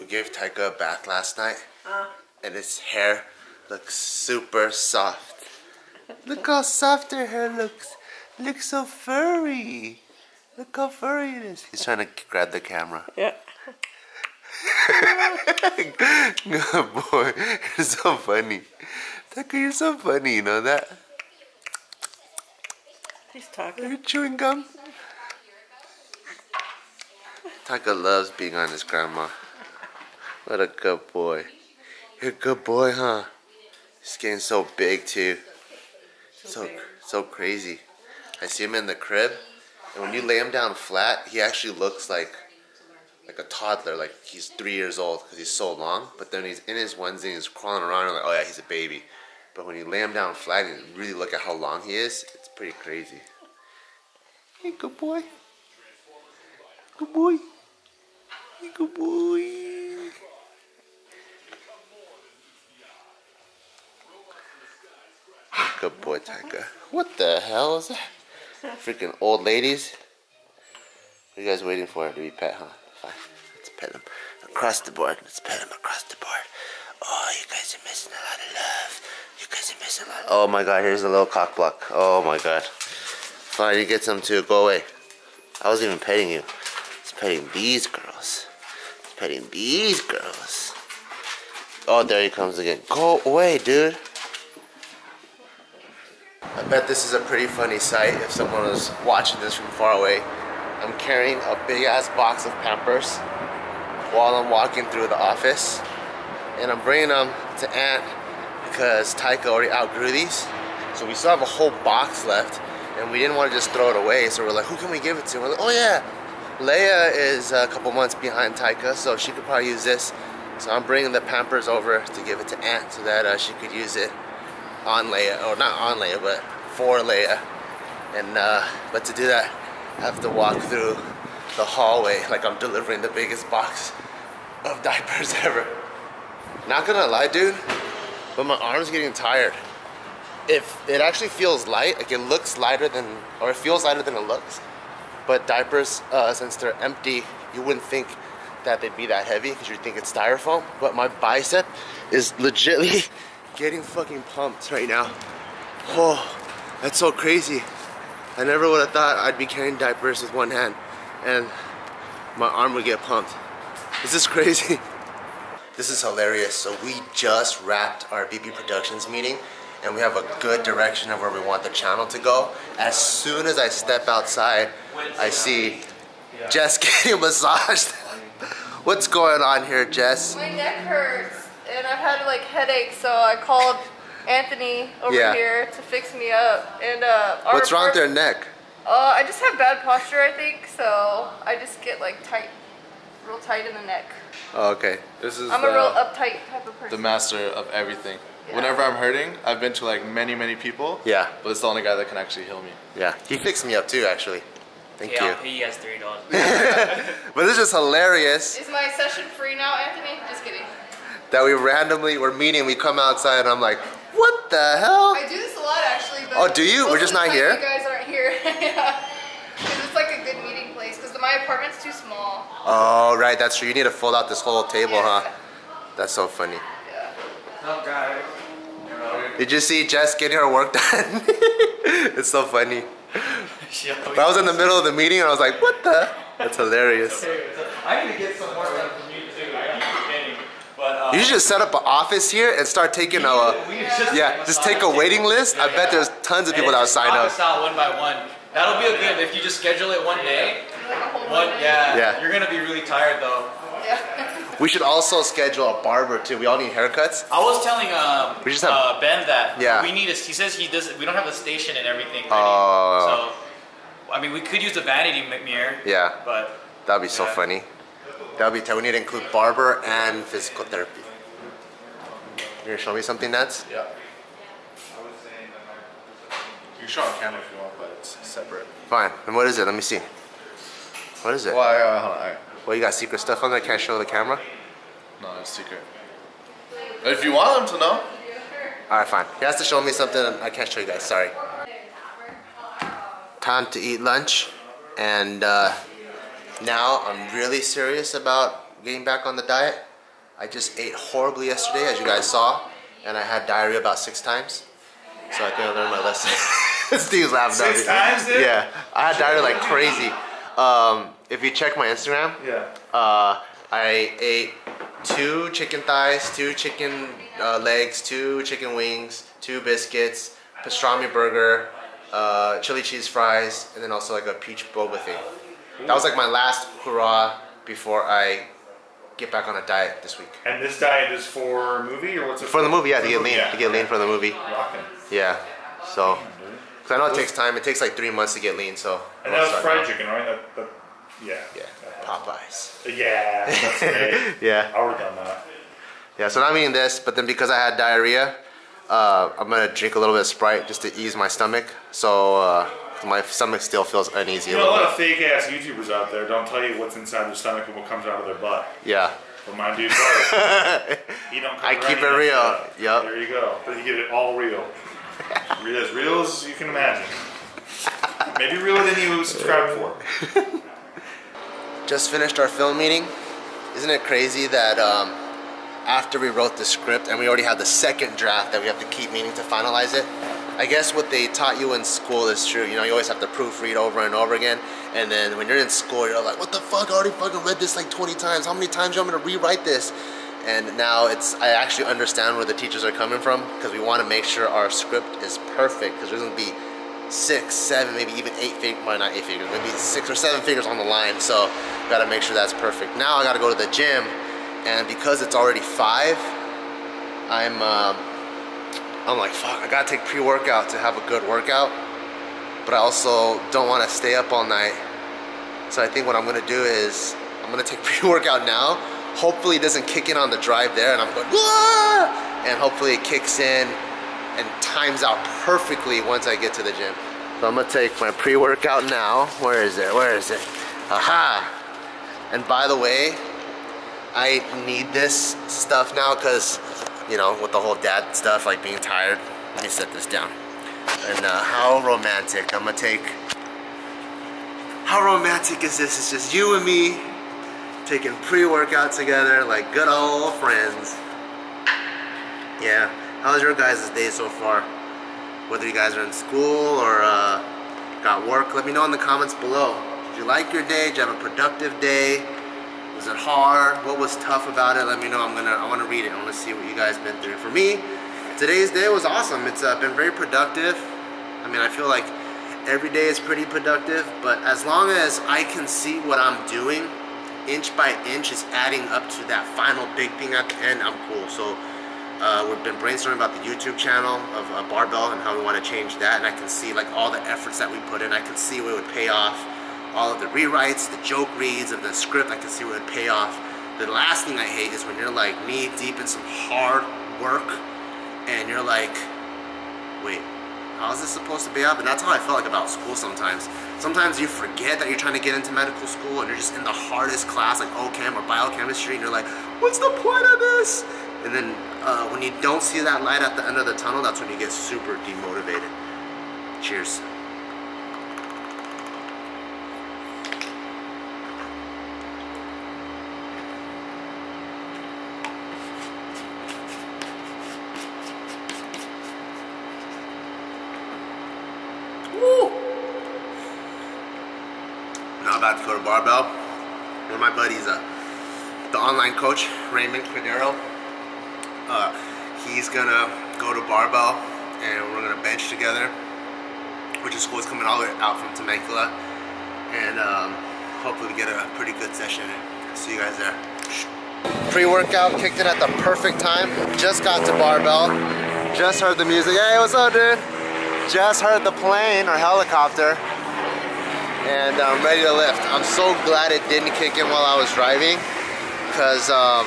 We gave Taika a bath last night, Uh, and his hair looks super soft. Look how soft her hair looks. Looks so furry. Look how furry it is. He's trying to grab the camera. yeah. Good boy. You're so funny. Taika, you're so funny, you know that? He's talking. Are you chewing gum? Taika loves being on his grandma. What a good boy. You're a good boy, huh? He's getting so big too. So so crazy. I see him in the crib, and when you lay him down flat, he actually looks like like a toddler, like he's three years old because he's so long. But then he's in his onesie, and he's crawling around, and like, oh yeah, he's a baby. But when you lay him down flat and really look at how long he is, it's pretty crazy. Hey, good boy. Good boy. Hey, good boy. Good boy, Taika. What the hell is that? Freaking old ladies. What are you guys waiting for to be pet, huh? Fine. Let's pet him. Across the board. Let's pet him across the board. Oh, you guys are missing a lot of love. You guys are missing a lot. Oh my god, here's a little cock block. Oh my god. Fine, you get some too. Go away. I was even petting you. It's petting these girls. It's petting these girls. Oh, there he comes again. Go away, dude. I bet this is a pretty funny sight if someone was watching this from far away. I'm carrying a big ass box of Pampers while I'm walking through the office. And I'm bringing them to Aunt because Taika already outgrew these. So we still have a whole box left and we didn't want to just throw it away. So we're like, who can we give it to? We're like, oh yeah, Leia is a couple months behind Taika, so she could probably use this. So I'm bringing the Pampers over to give it to Aunt so that uh, she could use it on Leia, or not on Leia, but for Leia. And uh, but to do that, I have to walk through the hallway like I'm delivering the biggest box of diapers ever. Not gonna lie, dude, but my arm's getting tired. If it actually feels light, like it looks lighter than, or it feels lighter than it looks. But diapers, uh, since they're empty, you wouldn't think that they'd be that heavy because you'd think it's styrofoam. But my bicep is legitly getting fucking pumped right now. Oh, that's so crazy. I never would have thought I'd be carrying diapers with one hand and my arm would get pumped. Is this is crazy. This is hilarious. So we just wrapped our BP Productions meeting and we have a good direction of where we want the channel to go. As soon as I step outside, I see Jess getting massaged. What's going on here, Jess? My neck hurts and I've had like headaches, so I called Anthony over Yeah. here to fix me up. And uh, our What's wrong with apart- their neck? Uh, I just have bad posture, I think, so I just get like tight, real tight in the neck. Oh, okay. This is I'm the, a real uptight type of person. the master of everything. Yeah. Whenever I'm hurting, I've been to like many, many people. Yeah. But it's the only guy that can actually heal me. Yeah. He fixed me up too, actually. Thank Yeah, you. I'll pay you guys three dollars. But this is hilarious Is my session free now, Anthony? Just kidding. That we randomly we're meeting, we come outside, and I'm like, what the hell? I do this a lot actually, but Oh, do you? We're just not here? You guys aren't here. yeah. Because it's like a good meeting place. Because my apartment's too small. Oh, right, that's true. You need to fold out this whole table, Yeah. huh? That's so funny. Yeah. oh, guys. Did you see Jess getting her work done? it's so funny. But I was in the middle of the meeting and I was like, what the? That's hilarious. I need to get some more done for me too. I keep forgetting. But uh, You should just set up an office here and start taking a, we just yeah, just take a waiting list. I bet there's tons of people that would sign up. out one by one. That'll be a good if you just schedule it one day. A One, yeah, Yeah. You're gonna be really tired though. Yeah. We should also schedule a barber too. We all need haircuts. I was telling um, We just have- uh, Ben that Yeah. we need a. He says he does. We don't have a station and everything. Ready. Oh. So, I mean, we could use the vanity mirror. Yeah, But that'd be so Yeah. funny. That'd be tight. We need to include barber and physical therapy. You're gonna show me something, Nats? Yeah. You can show on camera if you want, but it's separate. Fine. And what is it? Let me see. What is it? Well, I, uh, hold on. I, Well, you got secret stuff on there? Can't show the camera? no, it's secret. If you want them to know. Alright, fine. He has to show me something I can't show you guys, sorry. Time to eat lunch and uh, now I'm really serious about getting back on the diet. I just ate horribly yesterday, as you guys saw, and I had diarrhea about six times. So I think I learned my lesson. Steve's laughing at Six me. times, dude? Yeah, I had diarrhea like crazy. Um, if you check my Instagram, Yeah. uh, I ate two chicken thighs, two chicken uh, legs, two chicken wings, two biscuits, pastrami burger, uh, chili cheese fries, and then also like a peach boba thing. That was like my last hurrah before I get back on a diet this week. And this diet is for movie or what's it For for? the movie, yeah, to get lean, movie, to get lean for the movie. Rocking. Yeah, so. Cause I know it takes time. It takes like three months to get lean, so. And that was fried now. chicken, right? That, that, yeah. Yeah, Popeyes. Yeah, that's great. Yeah. I would have done that. Yeah, so now I'm eating this, but then because I had diarrhea, uh, I'm gonna drink a little bit of Sprite just to ease my stomach. So uh, my stomach still feels uneasy You a know, a little lot bit. of fake ass YouTubers out there don't tell you what's inside their stomach and what comes out of their butt. Yeah. But mine do tell you. don't I keep it real. stuff. Yup. There you go. Then you get it all real. real as real as you can imagine. Maybe realer than you subscribed for. Just finished our film meeting. Isn't it crazy that um, after we wrote the script and we already have the second draft that we have to keep meaning to finalize it? I guess what they taught you in school is true. You know, you always have to proofread over and over again. And then when you're in school, you're like, what the fuck? I already fucking read this like 20 times. How many times you want me to rewrite this? And now it's, I actually understand where the teachers are coming from because we want to make sure our script is perfect because there's going to be six, seven, maybe even eight figures, well not eight figures, maybe six or seven figures on the line. So gotta make sure that's perfect. Now I gotta go to the gym and because it's already five, I'm, um, I'm like, fuck, I gotta take pre-workout to have a good workout. But I also don't wanna stay up all night. So I think what I'm gonna do is, I'm gonna take pre-workout now. Hopefully it doesn't kick in on the drive there and I'm going, Wah! and hopefully it kicks in and times out perfectly once I get to the gym. So I'm gonna take my pre-workout now. Where is it? Where is it? Aha! And by the way, I need this stuff now because, you know, with the whole dad stuff, like being tired. Let me set this down. And uh, how romantic. I'm gonna take, how romantic is this? It's just you and me taking pre-workout together like good old friends. Yeah. How's your guys' day so far? Whether you guys are in school or uh, got work, let me know in the comments below. Did you like your day? Did you have a productive day? Was it hard? What was tough about it? Let me know. I'm gonna. I want to read it. I want to see what you guys been through. For me, today's day was awesome. It's uh, been very productive. I mean, I feel like every day is pretty productive, but as long as I can see what I'm doing, inch by inch is adding up to that final big thing at the end, I'm cool. So uh, we've been brainstorming about the YouTube channel of uh, Barbell and how we want to change that, and I can see like all the efforts that we put in. I can see it would pay off. All of the rewrites, the joke reads of the script, I can see where it would pay off. The last thing I hate is when you're like knee deep in some hard work, and you're like, wait, how is this supposed to be off? And that's how I felt like about school sometimes. Sometimes you forget that you're trying to get into medical school and you're just in the hardest class like OChem or biochemistry and you're like, what's the point of this? And then uh, when you don't see that light at the end of the tunnel, that's when you get super demotivated. Cheers. About to go to Barbell. One of my buddies, uh, the online coach, Raymond Cordero, uh, he's gonna go to Barbell and we're gonna bench together, which is cool. He's coming all the way out from Temecula. And um, hopefully we get a pretty good session. See you guys there. Pre-workout kicked in at the perfect time. Just got to Barbell. Just heard the music. Hey, what's up, dude? Just heard the plane or helicopter and I'm ready to lift. I'm so glad it didn't kick in while I was driving because, um,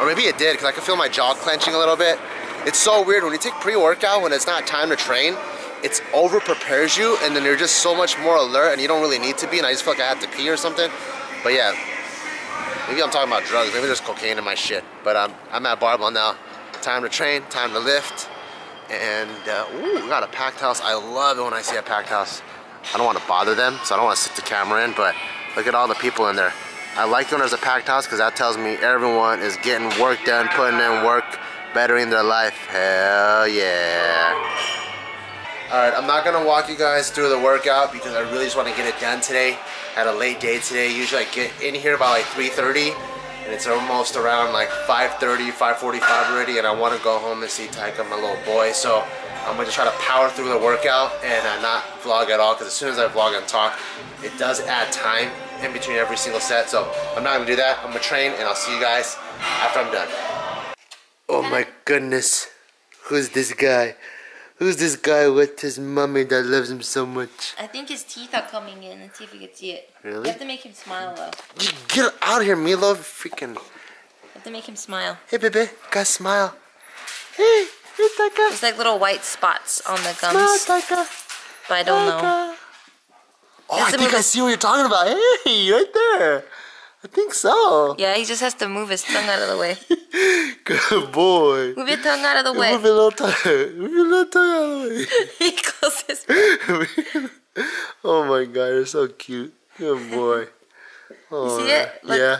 or maybe it did because I could feel my jaw clenching a little bit. It's so weird when you take pre-workout when it's not time to train, it's over prepares you and then you're just so much more alert and you don't really need to be and I just feel like I have to pee or something. But yeah, maybe I'm talking about drugs. Maybe there's cocaine in my shit. But um, I'm at Barbell now. Time to train, time to lift. And uh, ooh, we got a packed house. I love it when I see a packed house. I don't want to bother them, so I don't want to stick the camera in, but look at all the people in there. I like when there's a packed house because that tells me everyone is getting work done, putting in work, bettering their life. Hell yeah. Alright, I'm not gonna walk you guys through the workout because I really just want to get it done today. Had a late day today. Usually I get in here about like 3.30 and it's almost around like 5.30, 5.45 already and I want to go home and see Taika, my little boy. So I'm gonna try to power through the workout and uh, not vlog at all because as soon as I vlog and talk, it does add time in between every single set. So I'm not gonna do that. I'm gonna train and I'll see you guys after I'm done. Oh my goodness. Who's this guy? Who's this guy with his mommy that loves him so much? I think his teeth are coming in. Let's see if we can see it. Really? You have to make him smile though. Get out of here, Milo. Freaking. You have to make him smile. Hey, baby. Gotta smile. Hey. There's like little white spots on the Smile, gums, Taika. but I don't know. Taika. Oh, I think I see what you're talking about. Hey, right there. I think so. Yeah, he just has to move his tongue out of the way. Good boy. Move your tongue out of the way. Move your little tongue. Move your little tongue out of the way. he goes his oh my god, you're so cute. Good boy. Oh, see it? Look. Yeah.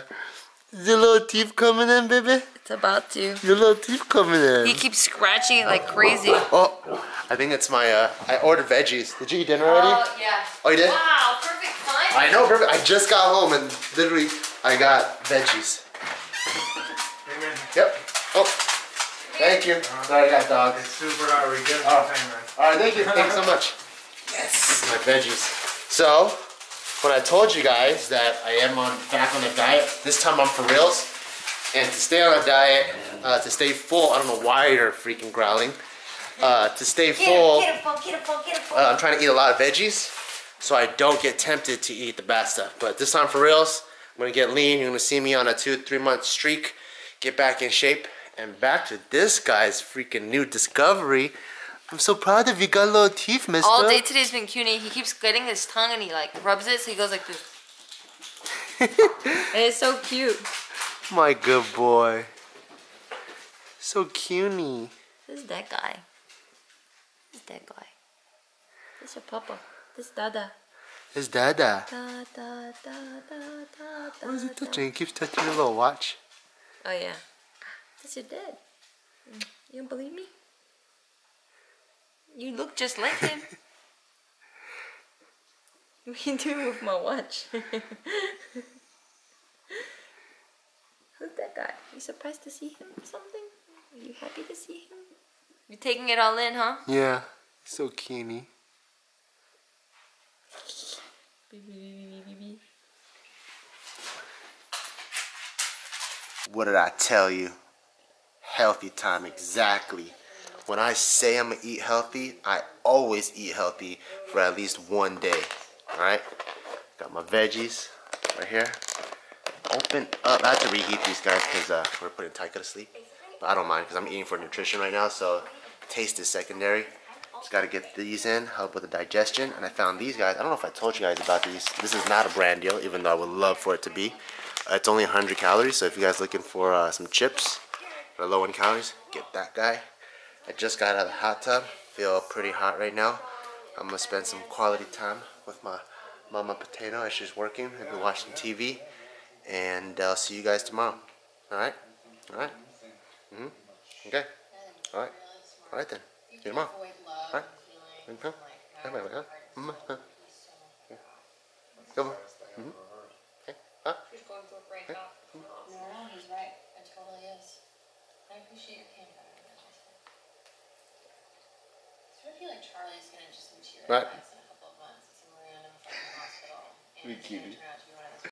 Is your little teeth coming in, baby? It's about to. Your little teeth coming in. He keeps scratching it like crazy. Oh, I think it's my, uh, I ordered veggies. Did you eat dinner already? Oh yeah. Oh, you did? Wow, perfect time. I know, perfect. I just got home and literally I got veggies. Amen. Yep. Oh, thank you. Sorry, I got dog. It's super hot. We get Oh. time, man. All right, thank you. Thanks so much. Yes, my veggies. So, when I told you guys that I am on back on a diet, this time I'm for reals. And to stay on a diet, uh, to stay full, I don't know why you're freaking growling. Uh, to stay full, uh, I'm trying to eat a lot of veggies so I don't get tempted to eat the bad stuff. But this time for reals, I'm gonna get lean. You're gonna see me on a two, three month streak, get back in shape, and back to this guy's freaking new discovery. I'm so proud of you. Got a little teeth, mister. All day today's been cuny. He keeps getting his tongue and he like rubs it, so he goes like this. and it's so cute. My good boy. So cuny. This is that guy. This is that guy. This is your papa. This is Dada. It's Dada. Da, da, da, da, da, What is he touching? He keeps touching your little watch. Oh yeah. That's your dad. You don't believe me? You look just like him. what are you with my watch? Who's that guy? You surprised to see him or something? Are you happy to see him? You're taking it all in, huh? Yeah. So cutie. What did I tell you? Healthy time, exactly. When I say I'm gonna eat healthy, I always eat healthy for at least one day. Alright? Got my veggies right here. Open up. I have to reheat these guys because uh, we're putting Taika to sleep. But I don't mind because I'm eating for nutrition right now, so taste is secondary. Just gotta get these in, help with the digestion. And I found these guys. I don't know if I told you guys about these. This is not a brand deal, even though I would love for it to be. Uh, it's only 100 calories, so if you guys looking for uh, some chips that are low in calories, get that guy. I just got out of the hot tub. Feel pretty hot right now. I'm gonna spend some quality time with my mama potato as she's working. Maybe watching TV. And I'll see you guys tomorrow. Alright? Alright? Mm-hmm. Okay. Alright. Alright then. See you tomorrow. Alright? Mhm. Bye, bye, bye. Mhm. Huh. Come on. Mhm. Okay. Huh? She's going through a breakup. No, no, he's right. It totally is. I appreciate your candor. So I feel like Charlie's gonna just materialize Right. in a couple of months. It's some random fucking hospital. And it's cute. gonna turn out